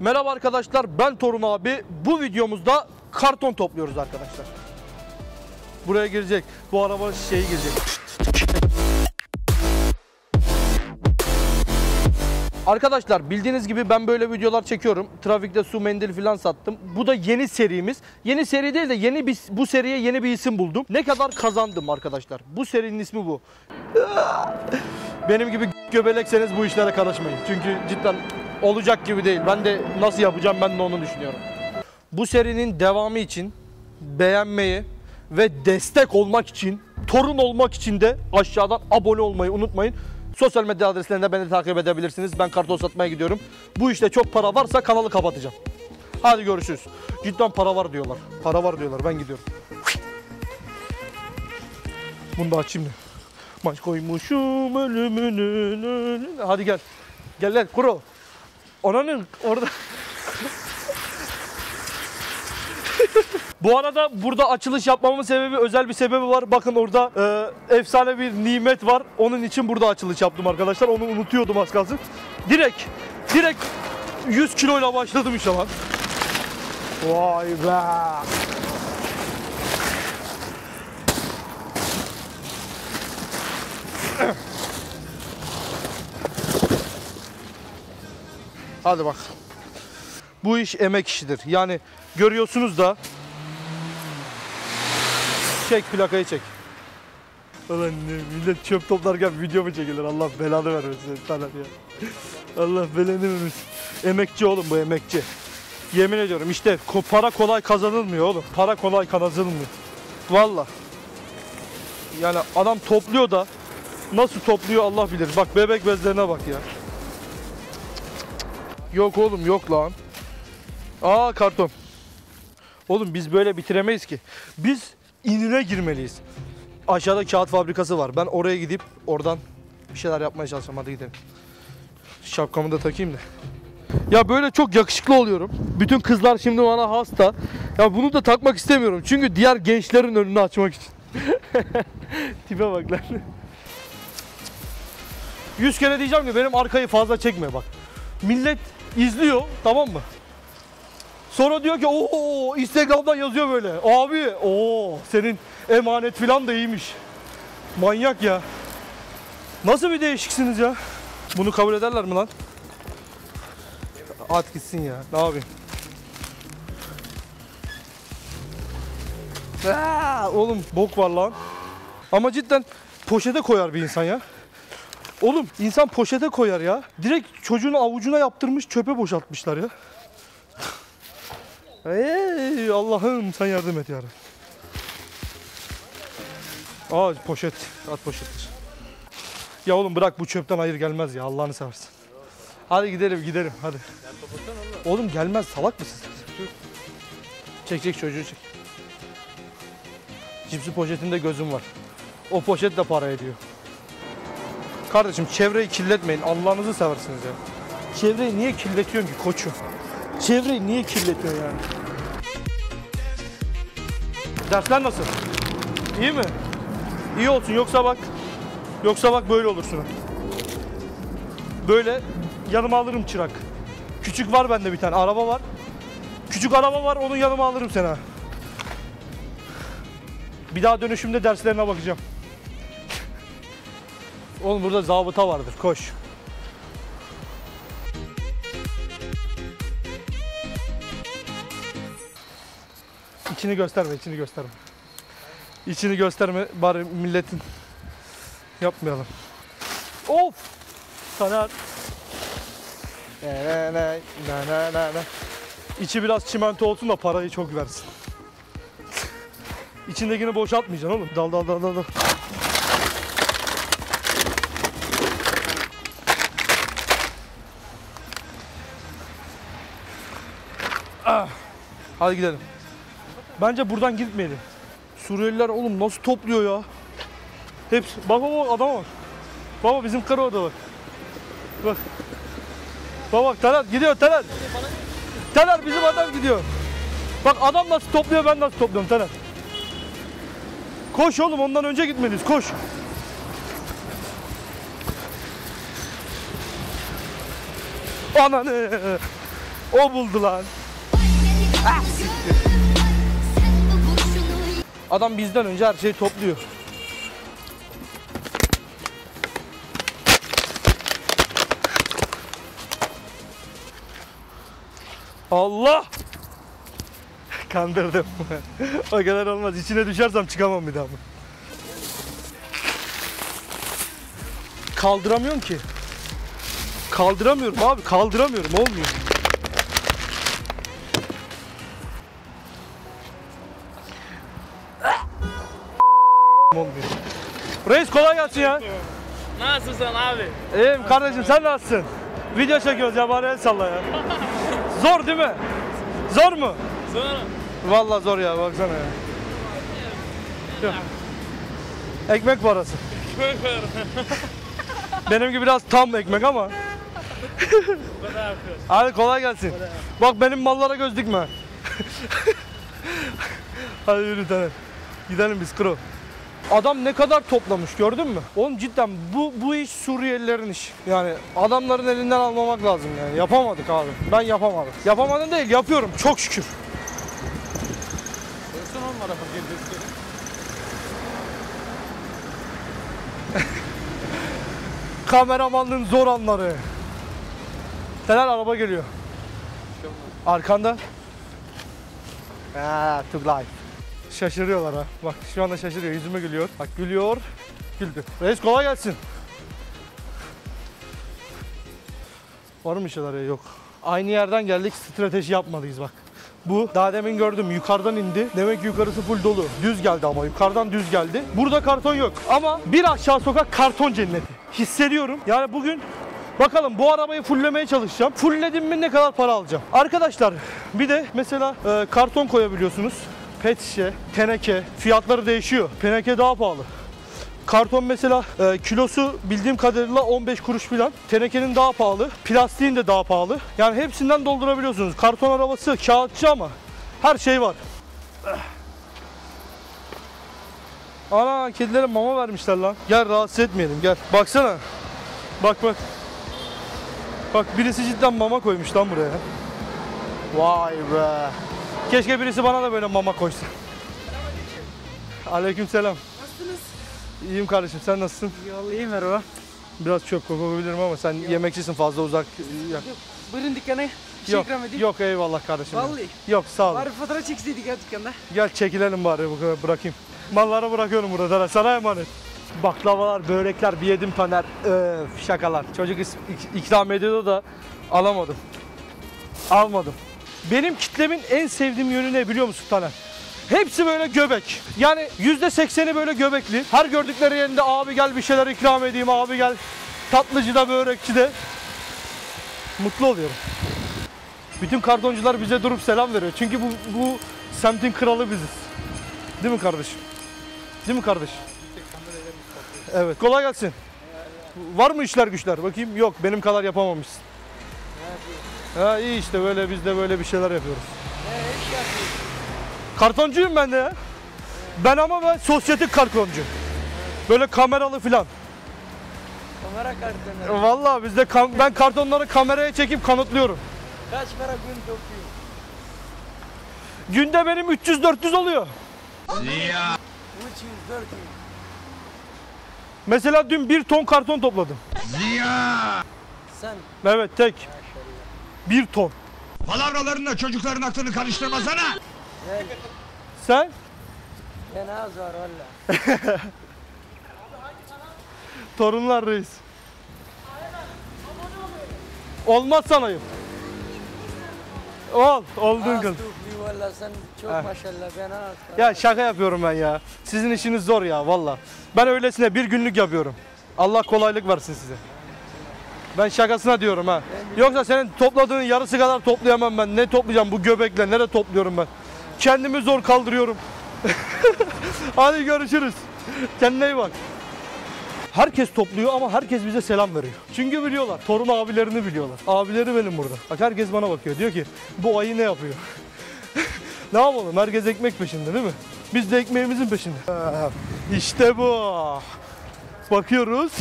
Merhaba arkadaşlar ben Torun abi. Bu videomuzda karton topluyoruz arkadaşlar. Buraya girecek. Bu araba şeyi girecek. Arkadaşlar bildiğiniz gibi ben böyle videolar çekiyorum. Trafikte su mendili falan sattım. Bu da yeni serimiz. Yeni seri değil de yeni bir bu seriye yeni bir isim buldum. Ne kadar kazandım arkadaşlar. Bu serinin ismi bu. Benim gibi göbelekseniz bu işlere karışmayın. Çünkü cidden olacak gibi değil. Ben de nasıl yapacağım ben de onu düşünüyorum. Bu serinin devamı için beğenmeyi ve destek olmak için, torun olmak için de aşağıdan abone olmayı unutmayın. Sosyal medya adreslerinde beni takip edebilirsiniz. Ben karton satmaya gidiyorum. Bu işte çok para varsa kanalı kapatacağım. Hadi görüşürüz. Cidden para var diyorlar. Para var diyorlar. Ben gidiyorum. Bunu da açayım da. Maç koymuşum ölümünün önüne. Hadi gel. Gel gel kuro. Onanın orada. Bu arada burada açılış yapmamın sebebi özel bir sebebi var. Bakın orada e, efsane bir nimet var. Onun için burada açılış yaptım arkadaşlar. Onu unutuyordum az kalsın. Direkt, direkt 100 kiloyla başladım işe lan. Vay be. Hadi bak. Bu iş emek işidir. Yani görüyorsunuz da Çek plakayı çek. Ulan millet çöp toplarken video mu çekilir? Allah belanı vermesin sana ya. Allah belanı vermesin. Emekçi oğlum bu emekçi. Yemin ediyorum işte para kolay kazanılmıyor oğlum. Para kolay kazanılmıyor. Valla. Yani adam topluyor da nasıl topluyor Allah bilir. Bak bebek bezlerine bak ya. Yok oğlum yok lan. Aa karton. Oğlum biz böyle bitiremeyiz ki. Biz inine girmeliyiz. Aşağıda kağıt fabrikası var. Ben oraya gidip oradan bir şeyler yapmaya çalışacağım. Hadi gidelim. Şapkamı da takayım da. Ya böyle çok yakışıklı oluyorum. Bütün kızlar şimdi bana hasta. Ya bunu da takmak istemiyorum. Çünkü diğer gençlerin önünü açmak için. Tipe bak lan. 100 kere diyeceğim ki benim arkayı fazla çekme bak. Millet izliyor tamam mı? Sonra diyor ki o Instagram'dan yazıyor böyle. Abi o senin emanet filan da iyiymiş. Manyak ya. Nasıl bir değişiksiniz ya? Bunu kabul ederler mi lan? At gitsin ya. Ne yapayım? Aa, oğlum bok var lan. Ama cidden poşete koyar bir insan ya. Oğlum insan poşete koyar ya. Direkt çocuğun avucuna yaptırmış çöpe boşaltmışlar ya. Ey Allah'ım sen yardım et yarım. Aa poşet. At poşettir. Ya oğlum bırak bu çöpten hayır gelmez ya Allah'ını seversen. Hadi gidelim gidelim hadi. Oğlum gelmez salak mısın? Çek çek çocuğu çek. Cipsi poşetinde gözüm var. O poşet de para ediyor. Kardeşim çevreyi kirletmeyin. Allah'ınızı seversiniz ya. Çevreyi niye kirletiyorsun ki koçum? Çevreyi niye kirletiyorsun yani? Dersler nasıl? İyi mi? İyi olsun yoksa bak yoksa bak böyle olursun. Böyle yanıma alırım çırak. Küçük var bende bir tane araba var. Küçük araba var onun yanıma alırım seni. Bir daha dönüşümde derslerine bakacağım. Oğlum burada zabıta vardır koş. İçini gösterme, içini gösterme. İçini gösterme, bari milletin yapmayalım. Of! Ne ne ne ne ne ne. İçi biraz çimento olsun da parayı çok versin. İçindekini boşaltmayacaksın oğlum. Dal dal dal dal dal. Hadi gidelim. Bence buradan gitmeyelim. Suriyeliler oğlum nasıl topluyor ya? Hepsi. Bak bak adama bak. Baba bizim karı orada bak. Bak. Bak bak Taner gidiyor Taner. Taner bizim adam gidiyor. Bak adam nasıl topluyor ben nasıl topluyorum Taner. Koş oğlum ondan önce gitmeliyiz koş. Ananı. O buldu lan. Ah, Adam bizden önce her şeyi topluyor. Allah! Kandırdım. o kadar olmaz. İçine düşersem çıkamam bir daha. Kaldıramıyorum ki. Kaldıramıyorum abi. Kaldıramıyorum. Olmuyor. Gelsin ya. Nasılsın abi? İyiyim kardeşim sen nasılsın? Video çekiyoruz ya bari el salla ya. Zor değil mi? Zor mu? Sonra Vallahi zor ya baksana ya. Yok. Ekmek parası. kökör. Benimki biraz tam ekmek ama. Hadi kolay gelsin. Bak benim mallara göz dikme. Hadi yürü tane. Gidelim biz kro. Adam ne kadar toplamış gördün mü? Oğlum cidden bu bu iş Suriyelilerin işi. Yani adamların elinden almamak lazım yani. Yapamadık abi. Ben yapamadım. Yapamadım değil yapıyorum çok şükür. Son onlara. Kameramanlığın zor anları. Fener araba geliyor. Arkanda. Ha, took life. Şaşırıyorlar ha. Bak şu anda şaşırıyor. Yüzüme gülüyor. Bak gülüyor. Güldü. Reis kolay gelsin. Var mı şeyler ya? Yok. Aynı yerden geldik. Strateji yapmalıyız bak. Bu daha demin gördüm yukarıdan indi. Demek ki yukarısı full dolu. Düz geldi ama yukarıdan düz geldi. Burada karton yok. Ama bir aşağı sokak karton cenneti. Hissediyorum. Yani bugün Bakalım bu arabayı fulllemeye çalışacağım. Fullledim mi ne kadar para alacağım? Arkadaşlar bir de mesela e, karton koyabiliyorsunuz. Pet şişe, teneke fiyatları değişiyor. Teneke daha pahalı. Karton mesela e, kilosu bildiğim kadarıyla 15 kuruş falan. Tenekenin daha pahalı. Plastiğin de daha pahalı. Yani hepsinden doldurabiliyorsunuz. Karton arabası kağıtçı ama her şey var. Ana kedilere mama vermişler lan. Gel rahatsız etmeyelim gel. Baksana. Bak bak. Bak birisi cidden mama koymuş lan buraya. Vay be. Keşke birisi bana da böyle mama koysa. Aleykümselam. Nasılsınız? İyiyim kardeşim sen nasılsın? Yol iyi merhaba. Biraz çöp kokabilirim ama sen yemekçisin fazla uzak. Yok, Buyurun dükkana. Bir şey yok, ikram edeyim. yok eyvallah kardeşim. Vallahi. Yok sağ ol. Bari fotoğraf çekseydik ya dükkanda. Gel çekilelim bari bu kadar bırakayım. Malları bırakıyorum burada. Sana emanet. Baklavalar, börekler, bir yedim paner. Öf, şakalar. Çocuk ikram ediyordu da alamadım. Almadım. Benim kitlemin en sevdiğim yönü ne biliyor musun Taner? Hepsi böyle göbek. Yani yüzde sekseni böyle göbekli. Her gördükleri yerinde abi gel bir şeyler ikram edeyim, abi gel tatlıcıda, börekçide. Mutlu oluyorum. Bütün kartoncular bize durup selam veriyor. Çünkü bu, bu semtin kralı biziz. Değil mi kardeşim? Değil mi kardeş? Evet. Kolay gelsin. Var mı işler güçler? Bakayım. Yok. Benim kadar yapamamışsın. Ha iyi işte böyle biz de böyle bir şeyler yapıyoruz. Kartoncuyum ben de ya. Ben ama ben sosyetik kartoncu. Böyle kameralı filan. Kamera kartını. Vallahi bizde kam- ben kartonları kameraya çekip kanıtlıyorum. Kaç para gün topluyor? Günde benim 300-400 oluyor. 300, 400. Mesela dün bir ton karton topladım. Sen Evet tek. Bir ton. Palavralarınla çocukların aklını karıştırmasana. gel. Sen? Fena zor valla. Torunlar reis. Olmaz sanayım. Ol, oldun Az kız. valla sen çok Heh. maşallah fena az. Ya şaka yapıyorum ben ya. Sizin işiniz zor ya valla. Ben öylesine bir günlük yapıyorum. Allah kolaylık versin size. Ben şakasına diyorum ha. Yoksa senin topladığın yarısı kadar toplayamam ben. Ne toplayacağım bu göbekle? Nerede topluyorum ben? Kendimi zor kaldırıyorum. Hadi görüşürüz. Kendine iyi bak. Herkes topluyor ama herkes bize selam veriyor. Çünkü biliyorlar. Torun abilerini biliyorlar. Abileri benim burada. Bak herkes bana bakıyor. Diyor ki bu ayı ne yapıyor? ne yapalım? Herkes ekmek peşinde değil mi? Biz de ekmeğimizin peşinde. İşte bu. Bakıyoruz.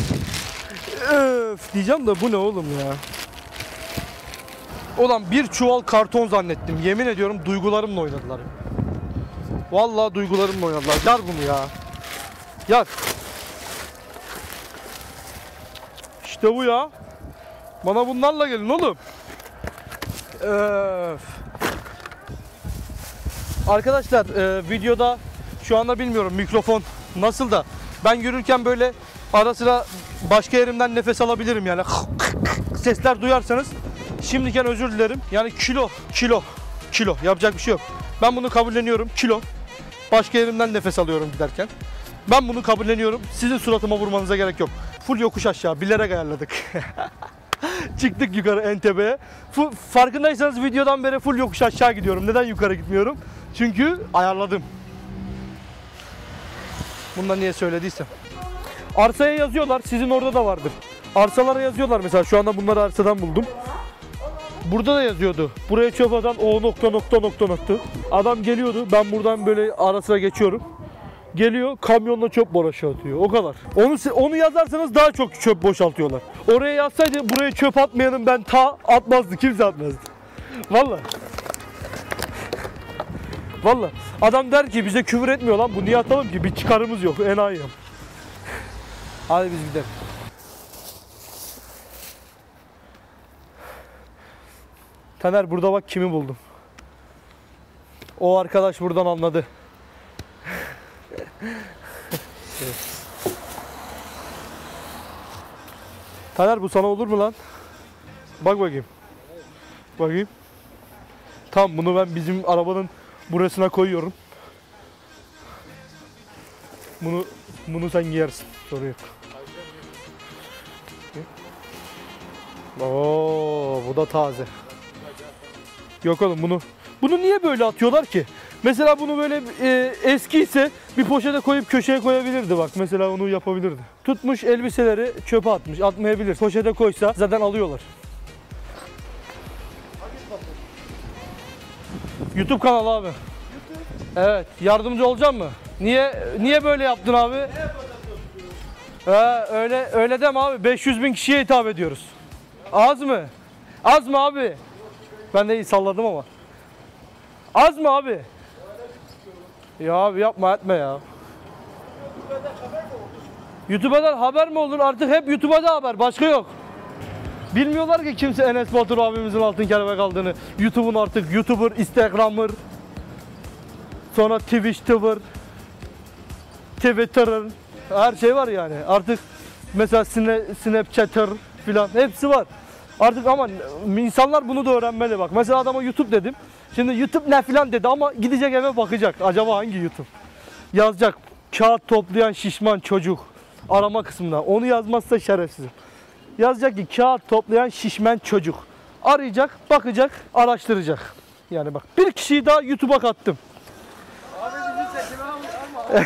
Öf diyeceğim de bu ne oğlum ya? Ulan bir çuval karton zannettim. Yemin ediyorum duygularımla oynadılar. Vallahi duygularımla oynadılar. Yar bunu ya. Yar. İşte bu ya. Bana bunlarla gelin oğlum. Öf. Arkadaşlar e, videoda şu anda bilmiyorum mikrofon nasıl da ben yürürken böyle ara sıra başka yerimden nefes alabilirim yani sesler duyarsanız şimdiken özür dilerim. Yani kilo, kilo, kilo yapacak bir şey yok. Ben bunu kabulleniyorum. Kilo. Başka yerimden nefes alıyorum giderken. Ben bunu kabulleniyorum. Sizin suratıma vurmanıza gerek yok. Full yokuş aşağı bilerek ayarladık. Çıktık yukarı en tepeye. Fu- farkındaysanız videodan beri full yokuş aşağı gidiyorum. Neden yukarı gitmiyorum? Çünkü ayarladım. Bundan niye söylediysem. Arsaya yazıyorlar. Sizin orada da vardır. Arsalara yazıyorlar mesela. Şu anda bunları arsadan buldum. Burada da yazıyordu. Buraya çöp atan o nokta nokta nokta nokta. Adam geliyordu. Ben buradan böyle ara sıra geçiyorum. Geliyor kamyonla çöp boraşı atıyor. O kadar. Onu onu yazarsanız daha çok çöp boşaltıyorlar. Oraya yazsaydı buraya çöp atmayanın ben ta atmazdı. Kimse atmazdı. Vallahi. Vallahi. Adam der ki bize küfür etmiyor lan bu niye atalım ki bir çıkarımız yok enayi. Hadi biz gidelim. Taner burada bak kimi buldum. O arkadaş buradan anladı. Taner bu sana olur mu lan? Bak bakayım. Bakayım. Tamam bunu ben bizim arabanın burasına koyuyorum. Bunu bunu sen giyersin. Sorun yok. Oo, bu da taze. Yok oğlum bunu bunu niye böyle atıyorlar ki? Mesela bunu böyle e, eski ise bir poşete koyup köşeye koyabilirdi bak. Mesela onu yapabilirdi. Tutmuş elbiseleri çöpe atmış. Atmayabilir. Poşete koysa zaten alıyorlar. YouTube kanalı abi. Evet. Yardımcı olacak mı? Niye niye böyle yaptın abi? Ha, öyle öyle deme abi. 500 bin kişiye hitap ediyoruz. Az mı? Az mı abi? Ben de iyi salladım ama. Az mı abi? Ya abi yapma etme ya. YouTube'dan haber mi olur? Artık hep YouTube'da haber. Başka yok. Bilmiyorlar ki kimse Enes Batur abimizin altın kelebek aldığını. YouTube'un artık YouTuber, Instagram'ır. Sonra Twitch, Twitter. Twitter'ır. Her şey var yani. Artık mesela Sna- Snapchat'ır filan hepsi var. Artık ama insanlar bunu da öğrenmeli bak. Mesela adama YouTube dedim. Şimdi YouTube ne filan dedi ama gidecek eve bakacak. Acaba hangi YouTube? Yazacak. Kağıt toplayan şişman çocuk. Arama kısmına. Onu yazmazsa şerefsizim. Yazacak ki kağıt toplayan şişman çocuk. Arayacak, bakacak, araştıracak. Yani bak bir kişiyi daha YouTube'a kattım.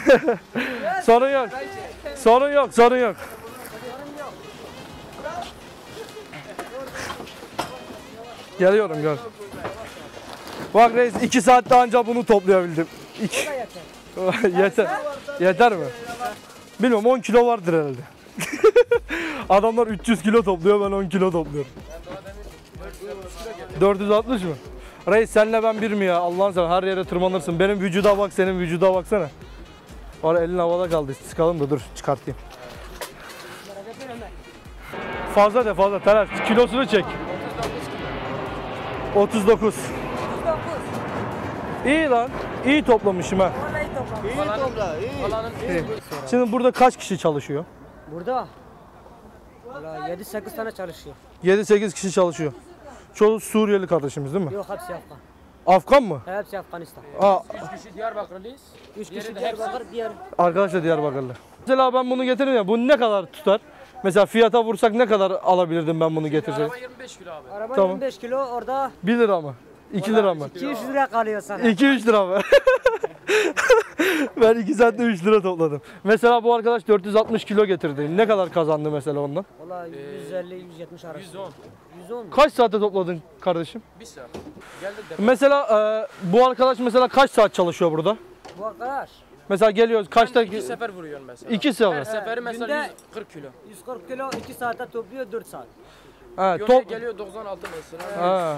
sorun yok. Sorun yok, sorun yok. Geliyorum gel. Bak reis 2 saatte anca bunu toplayabildim. İki. yeter. yeter. mi? Bilmiyorum 10 kilo vardır herhalde. Adamlar 300 kilo topluyor ben 10 kilo topluyorum. 460 mı? Reis senle ben bir mi ya? Allah'ın sen her yere tırmanırsın. Benim vücuda bak senin vücuda baksana. Var elin havada kaldı. Sıkalım da dur çıkartayım. Fazla de fazla. Taner kilosunu çek. 39. İyi lan. İyi toplamışım ha. Şimdi burada kaç kişi çalışıyor? Burada. Valla 7-8 tane çalışıyor. 7-8 kişi çalışıyor. Çoğu Suriyeli kardeşimiz değil mi? Yok hepsi Afgan. Afgan mı? Hepsi Afganistan. Aa, 3 kişi Diyarbakırlıyız. 3 kişi Diyarbakır, diğer arkadaş da Diyarbakırlı. Mesela ben bunu getiririm ya. Bu ne kadar tutar? Mesela fiyata vursak ne kadar alabilirdim ben bunu getirseydim? Araba 25 kilo abi. araba Tamam. 25 kilo orada 1 lira mı? 2 lira mı? 200 lira kalıyor sana. 2-3 lira mı? ben 2 saatte 3 lira topladım. Mesela bu arkadaş 460 kilo getirdi. Ne kadar kazandı mesela ondan? Valla 150 170 arası. 110. 110 mu? Kaç saatte topladın kardeşim? 1 saat. Geldik de. Mesela e, bu arkadaş mesela kaç saat çalışıyor burada? Bu arkadaş Mesela geliyoruz kaçta? 2 sefer vuruyorum mesela. 2 Her sefer. seferi mesela Günde- 140 kilo. 140 kilo 2 saate topluyor 4 saat. Ha, Yöne top. geliyor 96 mesela. Ha.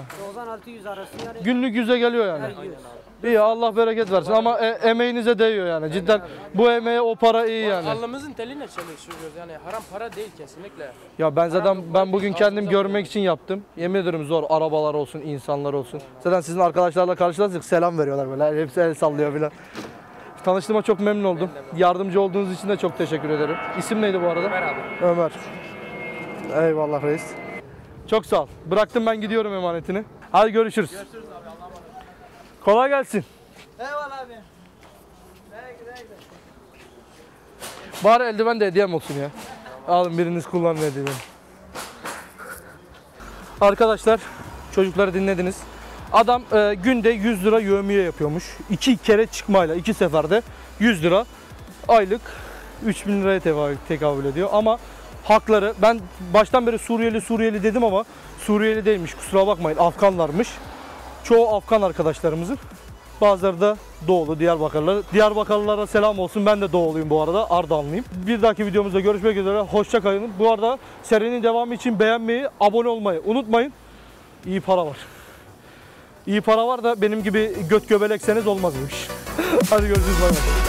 96-100 arası yani. Günlük yüze geliyor yani. İyi Allah bereket versin ama e- emeğinize değiyor yani. Cidden bu emeğe o para iyi yani. Alnımızın teline çalışıyoruz yani haram para değil kesinlikle. Ya ben zaten ben bugün kendim görmek için yaptım. Yemin ederim zor. Arabalar olsun, insanlar olsun. Zaten sizin arkadaşlarla karşılaştık selam veriyorlar böyle. Hepsi el sallıyor filan. Tanıştığıma çok memnun oldum. Yardımcı olduğunuz için de çok teşekkür ederim. İsim neydi bu arada? Ömer abi. Ömer. Eyvallah reis. Çok sağ ol. Bıraktım ben gidiyorum emanetini. Hadi görüşürüz. Kolay gelsin. Eyvallah abi. Bari eldiven de hediyem olsun ya. Alın biriniz kullanın eldiveni. Arkadaşlar çocukları dinlediniz. Adam e, günde 100 lira yövmiye yapıyormuş. İki kere çıkmayla iki seferde 100 lira aylık 3000 liraya tekabül ediyor. Ama hakları ben baştan beri Suriyeli Suriyeli dedim ama Suriyeli değilmiş kusura bakmayın Afganlarmış. Çoğu Afgan arkadaşlarımızın. Bazıları da Doğulu, Diyarbakırlı. Diyarbakırlılara selam olsun. Ben de Doğuluyum bu arada. Ardahanlıyım. Bir dahaki videomuzda görüşmek üzere. Hoşça kalın. Bu arada serinin devamı için beğenmeyi, abone olmayı unutmayın. İyi para var. İyi para var da benim gibi göt göbelekseniz olmazmış. Hadi görüşürüz. Bay bay.